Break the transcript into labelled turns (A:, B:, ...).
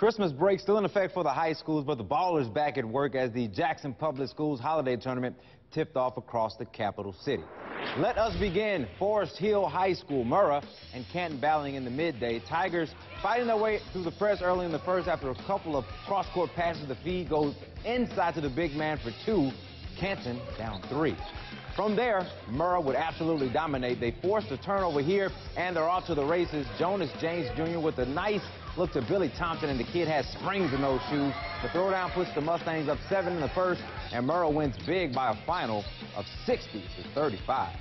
A: Christmas break still in effect for the high schools, but the ballers back at work as the Jackson Public Schools holiday tournament tipped off across the capital city. Let us begin. Forest Hill High School, Murrah and Canton battling in the midday. Tigers fighting their way through the press early in the first after a couple of cross-court passes. The feed goes inside to the big man for two. Canton down three. From there, Murrah would absolutely dominate. They forced a turnover here, and they're off to the races. Jonas James Jr. with a nice look to Billy Thompson, and the kid has springs in those shoes. The throwdown puts the Mustangs up seven in the first, and Murrah wins big by a final of 60 to 35.